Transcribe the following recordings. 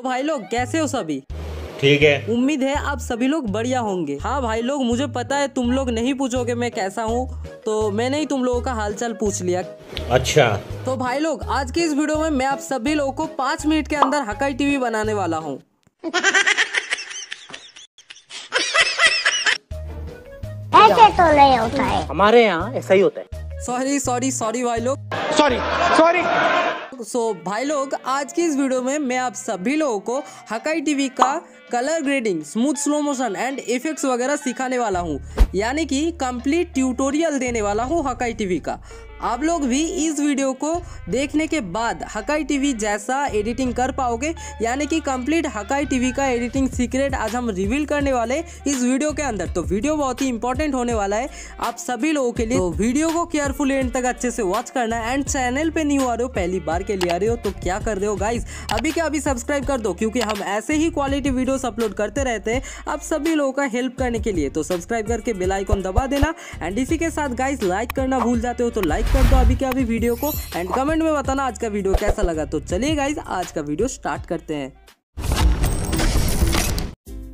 तो भाई लोग कैसे हो सभी? ठीक है। उम्मीद है आप सभी लोग बढ़िया होंगे। हाँ भाई लोग मुझे पता है तुम लोग नहीं पूछोगे मैं कैसा हूँ तो मैंने ही तुम लोगों का हालचाल पूछ लिया। अच्छा। तो भाई लोग आज की इस वीडियो में मैं आप सभी लोगों को पाँच मिनट के अंदर हकाई टीवी बनाने वाला हूँ। ऐसे तो नहीं होता है। हमारे यहाँ ऐसा ही होता है। सॉरी सॉरी सॉरी भाई लोग। सॉरी सॉरी सो भाई लोग आज की इस वीडियो में मैं आप सभी लोगों को हकाई टीवी का colour grading smooth slow motion and effects वगैरह सिखाने वाला हूँ। यानी कि कंप्लीट ट्यूटोरियल देने वाला हूँ हकाई टीवी का। आप लोग भी इस वीडियो को देखने के बाद हकाई टीवी जैसा एडिटिंग कर पाओगे। यानी कि कंप्लीट हकाई टीवी का एडिटिंग सीक्रेट आज हम रिवील करने वाले इस वीडियो के अंदर। तो वीडियो बहुत ही इंपॉर्टेंट होने वाला है। आप सभी लोगों के लिए तो वीडियो को केयरफुल एंड तक अच्छे से वॉच करना एंड चैनल पे न्यू आ रहे हो, पहली बार के लिए आ रहे हो तो क्या कर रहे हो गाइज़ अभी क्या अभी सब्सक्राइब कर दो, क्योंकि हम ऐसे ही क्वालिटी वीडियोस अपलोड करते रहते हैं। आप सभी लोगों का हेल्प करने के लिए तो सब्सक्राइब करके बेल आइकॉन दबा देना। एंड इसी के साथ गाइज़ लाइक करना भूल जाते हो तो लाइक कर दो अभी के अभी वीडियो को एंड कमेंट में बताना आज का वीडियो कैसा लगा। तो चलिए गाइज़ आज का वीडियो स्टार्ट करते हैं।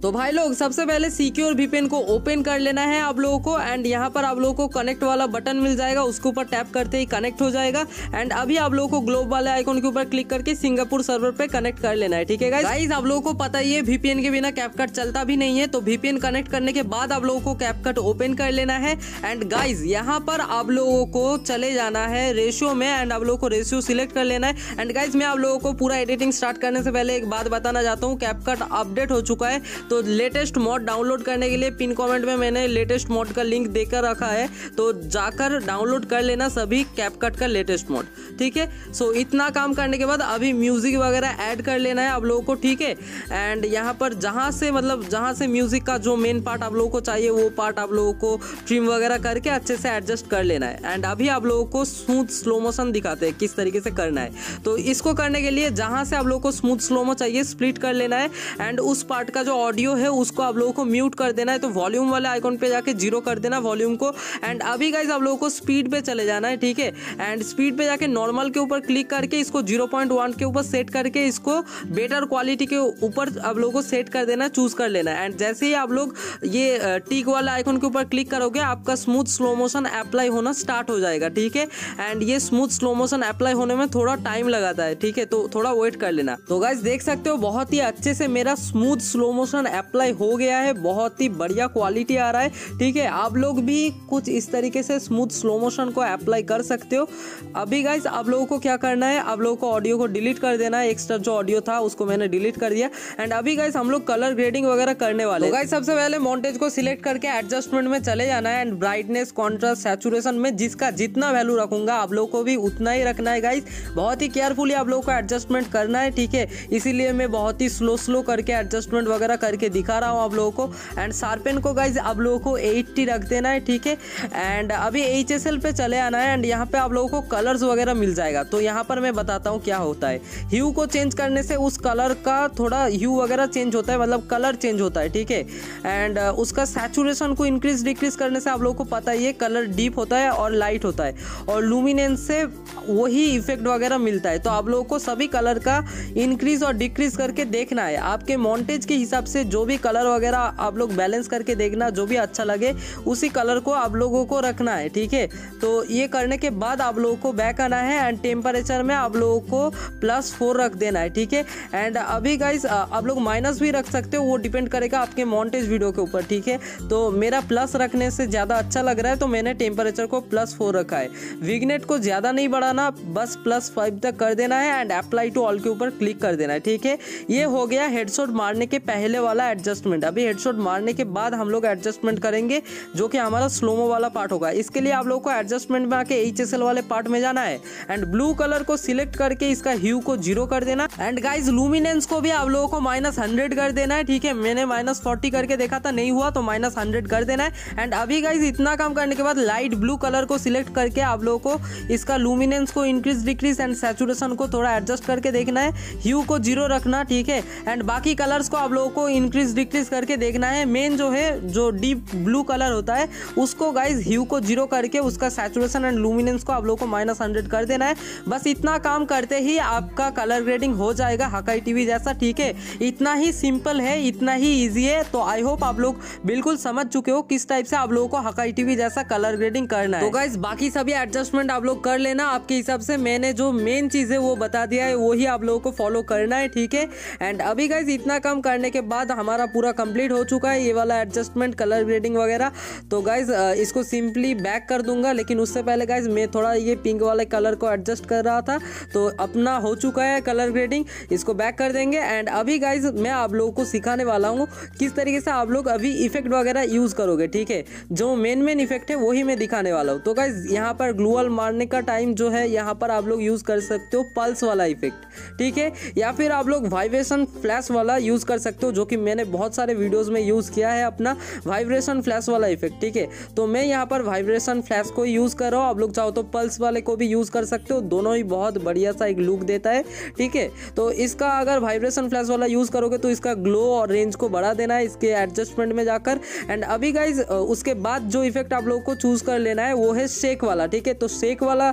तो भाई लोग, सबसे पहले सिक्योर वीपीएन को ओपन कर लेना है आप लोगों को एंड यहाँ पर आप लोगों को कनेक्ट वाला बटन मिल जाएगा। उसके ऊपर टैप करते ही कनेक्ट हो जाएगा एंड अभी आप लोगों को ग्लोब वाले आइकॉन के ऊपर क्लिक करके सिंगापुर सर्वर पे कनेक्ट कर लेना है, ठीक है गाइज़ आप लोगों को पता ही है वीपीएन के बिना कैपकट चलता भी नहीं है तो वीपीएन कनेक्ट करने के बाद आप लोगों को कैपकट ओपन कर लेना है एंड गाइज़ यहाँ पर आप लोगों को चले जाना है रेशियो में एंड आप लोगों को रेशियो सिलेक्ट कर लेना है एंड गाइज़ मैं आप लोगों को पूरा एडिटिंग स्टार्ट करने से पहले एक बात बताना चाहता हूँ कैपकट अपडेट हो चुका है तो लेटेस्ट मॉड डाउनलोड करने के लिए पिन कमेंट में मैंने लेटेस्ट मॉड का लिंक देकर रखा है। तो जाकर डाउनलोड कर लेना सभी कैपकट का लेटेस्ट मॉड ठीक है? सो इतना काम करने के बाद अभी म्यूज़िक वगैरह ऐड कर लेना है आप लोगों को, ठीक है? एंड यहाँ पर जहाँ से मतलब जहाँ से म्यूज़िक का जो मेन पार्ट आप लोगों को चाहिए, वो पार्ट आप लोगों को ट्रिम वगैरह करके अच्छे से एडजस्ट कर लेना है। एंड अभी आप लोगों को स्मूथ स्लो मोशन दिखाते हैं किस तरीके से करना है। तो इसको करने के लिए जहाँ से आप लोगों को स्मूथ स्लोमो चाहिए स्प्लिट कर लेना है। एंड उस पार्ट का जो ऑडियो है, उसको आप लोगों को म्यूट कर देना है तो वॉल्यूम वाले आइकॉन पे जाके ज़ीरो कर देना वॉल्यूम को। एंड अभी गाइज़ आप लोगों को स्पीड पे चले जाना है, ठीक है? एंड स्पीड पे जाके नॉर्मल के ऊपर क्लिक करके इसको ज़ीरो पॉइंट वन के ऊपर सेट करके इसको बेटर क्वालिटी के ऊपर आप लोगों को सेट कर देना चूज़ कर लेना है। एंड जैसे ही आप लोग ये टिक वाला आइकॉन के ऊपर क्लिक करोगे, आपका स्मूथ स्लो मोशन अप्लाई होना स्टार्ट हो जाएगा, ठीक है? एंड ये स्मूथ स्लो मोशन अप्लाई होने में थोड़ा टाइम लगाता है, ठीक है? तो थोड़ा वेट कर लेना। तो गाइज़ देख सकते हो, बहुत ही अच्छे से मेरा स्मूथ स्लो मोशन अप्लाई हो गया है, बहुत ही बढ़िया क्वालिटी आ रहा है, ठीक है? आप लोग भी कुछ इस तरीके से स्मूथ स्लो मोशन को अप्लाई कर सकते हो। अभी गाइज़ आप लोगों को क्या करना है? आप लोगों को ऑडियो को डिलीट कर देना है एक्स्ट्रा जो ऑडियो था, उसको मैंने डिलीट कर दिया। एंड अभी गाइज़ हम लोग कलर ग्रेडिंग वगैरह करने वाले गाइज़ सबसे पहले मॉन्टेज को सिलेक्ट करके एडजस्टमेंट में चले जाना है। एंड ब्राइटनेस कॉन्ट्रास्ट सैचुरेशन में जिसका जितना वैल्यू रखूँगा, आप लोग को भी उतना ही रखना है गाइज़ बहुत ही केयरफुली आप लोग को एडजस्टमेंट करना है, ठीक है? इसीलिए मैं बहुत ही स्लो स्लो करके एडजस्टमेंट वगैरह करके दिखा रहा हूँ आप लोगों को। एंड शार्पेन को गाइज़ आप लोगों को 80 रख देना है, ठीक है? एंड अभी एच एस एल पे चले आना है एंड यहाँ पे आप लोगों को कलर्स वगैरह मिल जाएगा। तो यहाँ पर मैं बताता हूँ क्या होता है। ह्यू को चेंज करने से उस कलर का थोड़ा ह्यू वगैरह चेंज होता है मतलब कलर चेंज होता है, ठीक है? एंड उसका सैचुरेशन को इंक्रीज डिक्रीज करने से आप लोगों को पता ही है कलर डीप होता है और लाइट होता है। और लूमिनेंस से वही इफ़ेक्ट वगैरह मिलता है। तो आप लोगों को सभी कलर का इंक्रीज और डिक्रीज करके देखना है। आपके मॉन्टेज के हिसाब से जो भी कलर वगैरह आप लोग बैलेंस करके देखना, जो भी अच्छा लगे, उसी कलर को आप लोगों को रखना है, ठीक है? तो ये करने के बाद आप लोगों को बैक आना है एंड टेम्परेचर में आप लोगों को प्लस फोर रख देना है, ठीक है? एंड अभी गाइज़ आप लोग माइनस भी रख सकते हो, वो डिपेंड करेगा आपके मॉन्टेज वीडियो के ऊपर, ठीक है? तो मेरा प्लस रखने से ज़्यादा अच्छा लग रहा है तो मैंने टेम्परेचर को प्लस फोर रखा है। विगनेट को ज़्यादा नहीं बढ़ाना बस प्लस फाइव तक कर देना है एंड अप्लाई टू ऑल के ऊपर क्लिक कर देना है, ठीक है? ये हो गया हेडशॉट मारने के पहले वाला एडजस्टमेंट अभी हेडशॉट मारने के बाद हम लोग एडजस्टमेंट करेंगे, जो कि हमारा स्लोमो वाला पार्ट होगा। इसके लिए आप लोग को एडजस्टमेंट में आके एचएसएल वाले पार्ट में जाना है एंड ब्लू कलर को सिलेक्ट करके इसका ह्यू को ज़ीरो कर देना। एंड गाइज़ लूमिनेंस को भी आप लोगों को माइनस हंड्रेड कर देना है, ठीक है? मैंने माइनस फोर्टी करके देखा था, नहीं हुआ तो माइनस हंड्रेड कर देना है। एंड अभी गाइज़ इतना काम करने के बाद लाइट ब्लू कलर को सिलेक्ट करके आप लोगों को इसका लूमिनेंस लूमिनेंस को इंक्रीज डिक्रीज एंड सेचुरेशन को थोड़ा एडजस्ट करके देखना है। ह्यू को ज़ीरो रखना, ठीक है? एंड बाकी कलर्स को आप लोगों को इंक्रीज डिक्रीज करके देखना है। मेन जो है, जो डीप ब्लू कलर होता है, उसको गाइज़ ह्यू को ज़ीरो करके उसका सेचुरेशन एंड लूमिनेंस को आप लोगों को माइनस हंड्रेड कर देना है। बस इतना काम करते ही आपका कलर ग्रेडिंग हो जाएगा हकाई टीवी जैसा, ठीक है? इतना ही सिंपल है, इतना ही ईजी है। तो आई होप आप लोग बिल्कुल समझ चुके हो किस टाइप से आप लोगों को हकाई टीवी जैसा कलर ग्रेडिंग करना है। तो गाइज़ बाकी सभी एडजस्टमेंट आप लोग कर लेना। आपके हिसाब से मैंने जो मेन चीज़ है वो बता दिया है वही आप लोगों को फॉलो करना है, ठीक है? एंड अभी गाइज़ इतना काम करने के बाद हमारा पूरा कंप्लीट हो चुका है, ये वाला एडजस्टमेंट कलर ग्रेडिंग वगैरह। तो गाइज़ इसको सिंपली बैक कर दूँगा, लेकिन उससे पहले गाइज़ मैं थोड़ा ये पिंक वाले कलर को एडजस्ट कर रहा था तो अपना हो चुका है कलर ग्रेडिंग इसको बैक कर देंगे। एंड अभी गाइज़ मैं आप लोगों को सिखाने वाला हूँ, किस तरीके से आप लोग अभी इफ़ेक्ट वगैरह यूज़ करोगे, ठीक है? जो मेन मेन इफ़ेक्ट है, वही मैं दिखाने वाला हूँ। तो गाइज़ यहाँ पर ग्लूअल मारने का टाइम जो है यहाँ पर आप लोग यूज़ कर सकते हो पल्स वाला इफ़ेक्ट ठीक है? या फिर आप लोग वाइब्रेशन फ्लैश वाला यूज़ कर सकते हो, जो कि मैंने बहुत सारे वीडियोज़ में यूज़ किया है अपना वाइब्रेशन फ्लैश वाला इफ़ेक्ट ठीक है? तो मैं यहाँ पर वाइब्रेशन फ्लैश को यूज़ कर रहा हूँ, आप लोग चाहो तो पल्स वाले को भी यूज़ कर सकते हो, दोनों ही बहुत बढ़िया सा एक लुक देता है, ठीक है? तो इसका अगर वाइब्रेशन फ्लैश वाला यूज़ करोगे तो इसका ग्लो और रेंज को बढ़ा देना है, इसके एडजस्टमेंट में जाकर। एंड अभी गाइज़ उसके बाद जो इफ़ेक्ट आप लोगों को चूज़ कर लेना है, वो है शेक वाला, ठीक है? तो शेक वाला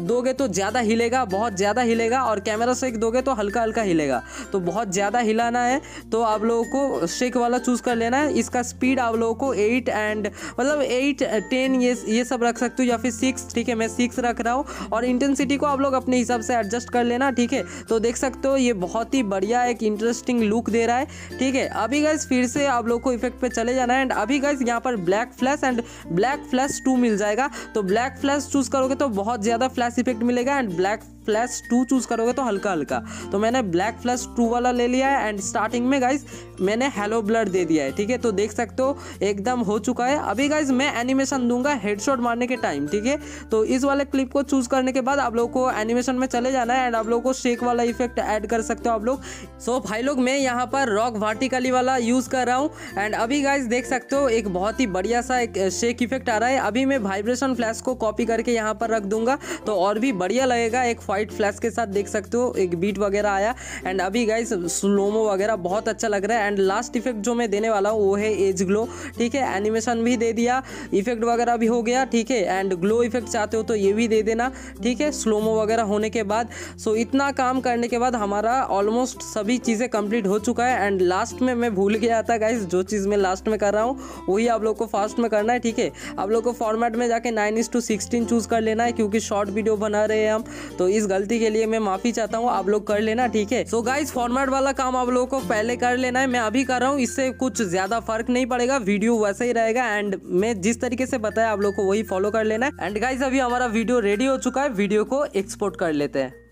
दोगे तो ज़्यादा हिलेगा, बहुत ज़्यादा हिलेगा और कैमरा शेक दोगे तो हल्का हल्का हिलेगा। तो बहुत ज़्यादा हिलाना है तो आप लोगों को शेक वाला चूज़ कर लेना है। इसका स्पीड आप लोगों को एट एंड मतलब एट टेन ये ये सब रख सकते हो या फिर सिक्स ठीक है, मैं सिक्स रख रहा हूँ। और इंटेंसिटी को आप लोग अपने हिसाब से एडजस्ट कर लेना, ठीक है। तो देख सकते हो, ये बहुत ही बढ़िया एक इंटरेस्टिंग लुक दे रहा है, ठीक है। अभी गाइज़ फिर से आप लोग को इफ़ेक्ट पे चले जाना है एंड अभी गाइज़ यहाँ पर black flash and black flash two मिल जाएगा। तो ब्लैक फ्लैश चूज़ करोगे तो बहुत ज़्यादा फ्लैश इफ़ेक्ट मिलेगा and black flash two choose करोगे तो हल्का हल्का। तो मैंने ब्लैक फ्लैश टू वाला ले लिया है एंड स्टार्टिंग में गाइज़ मैंने हेलो ब्लड दे दिया है ठीक है? तो देख सकते हो एकदम हो चुका है। अभी गाइज़ मैं एनिमेशन दूँगा हेडशॉट मारने के टाइम ठीक है? तो इस वाले क्लिप को चूज़ करने के बाद आप लोग को एनिमेशन में चले जाना है एंड आप लोग को शेक वाला इफ़ेक्ट ऐड कर सकते हो आप लोग। सो so, भाई लोग मैं यहाँ पर रॉक वर्टिकली वाला यूज़ कर रहा हूँ एंड अभी गाइज़ देख सकते हो एक बहुत ही बढ़िया सा एक शेक इफ़ेक्ट आ रहा है। अभी मैं वाइब्रेशन फ्लैश को कॉपी करके यहाँ पर रख दूँगा तो और भी बढ़िया लगेगा एक फाइट फ्लैश के साथ देख सकते हो, एक बीट वगैरह आया। एंड अभी गाइज़ स्लोमो वगैरह बहुत अच्छा लग रहा है। एंड लास्ट इफ़ेक्ट जो मैं देने वाला हूँ, वो है एज ग्लो ठीक है? एनिमेशन भी दे दिया इफ़ेक्ट वगैरह भी हो गया, ठीक है? एंड ग्लो इफ़ेक्ट चाहते हो तो ये भी दे देना, ठीक है? स्लोमो वगैरह होने के बाद सो इतना काम करने के बाद हमारा ऑलमोस्ट सभी चीज़ें कंप्लीट हो चुका है। एंड लास्ट में मैं भूल गया था गाइज़ जो चीज़ मैं लास्ट में कर रहा हूँ, वही आप लोग को फास्ट में करना है, ठीक है? आप लोग को फॉर्मेट में जाके नाइन इस टू सिक्सटीन चूज़ कर लेना है, क्योंकि शॉर्ट वीडियो बना रहे हैं हम। तो इस गलती के लिए मैं माफ़ी चाहता हूँ, आप लोग कर लेना, ठीक है? सो गाइज़ फॉर्मेट वाला काम आप लोगों को पहले कर लेना है। मैं अभी कर रहा हूँ, इससे कुछ ज़्यादा फ़र्क नहीं पड़ेगा, वीडियो वैसे ही रहेगा एंड मैं जिस तरीके से बताया, आप लोग को वही फॉलो कर लेना है। एंड गाइज़ अभी हमारा वीडियो रेडी हो चुका है वीडियो को एक्सपोर्ट कर लेते हैं।